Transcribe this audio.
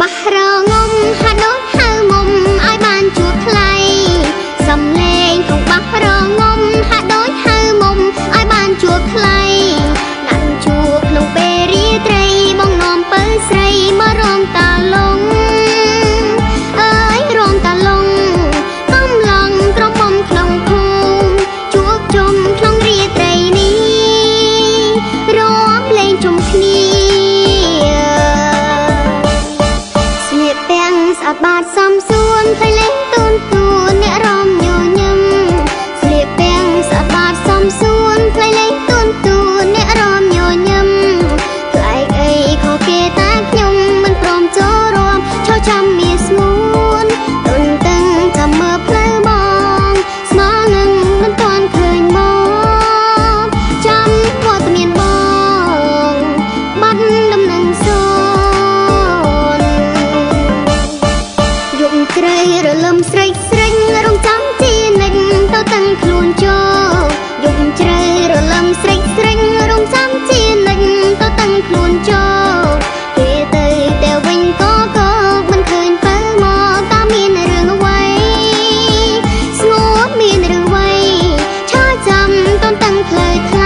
បោះរង like